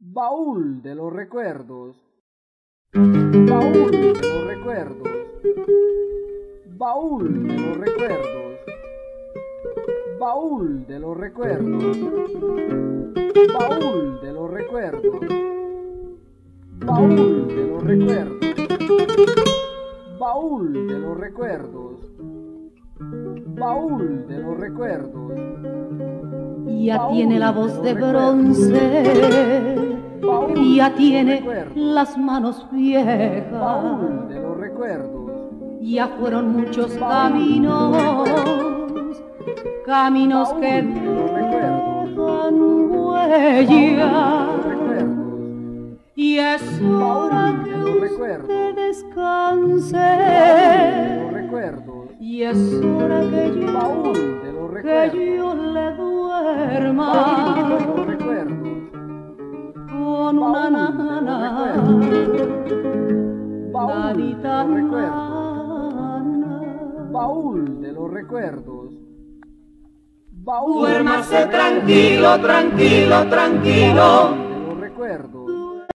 Baúl de los recuerdos. Baúl de los recuerdos. Baúl de los recuerdos. Baúl de los recuerdos. Baúl de los recuerdos. Baúl de los recuerdos. Baúl de los recuerdos. Baúl de los recuerdos. Ya tiene la voz de bronce. Ya tiene las manos viejas. Baúl de los recuerdos. Ya fueron muchos caminos. Caminos que dejan huella. Y es hora que usted descanse. Y es hora que yo, que yo le duerma baúl de los recuerdos, baúl de los recuerdos. Baúl. Duérmase tranquilo, tranquilo, tranquilo. De los recuerdos.